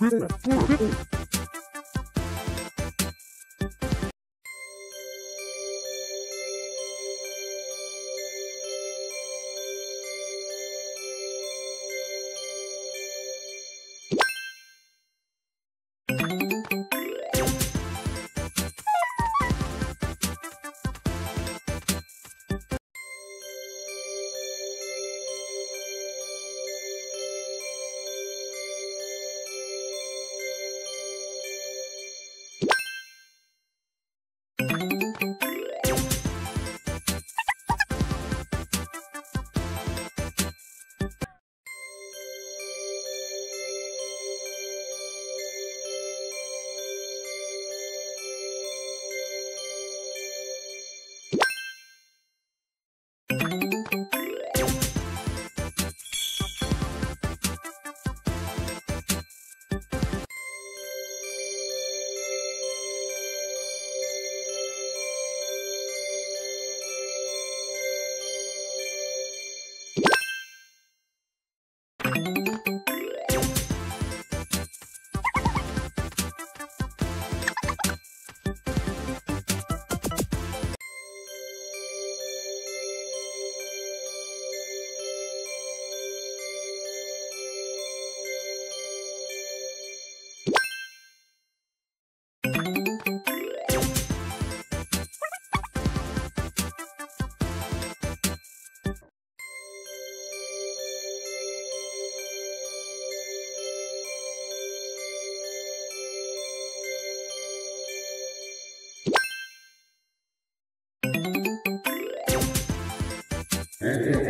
プうゼント哎哎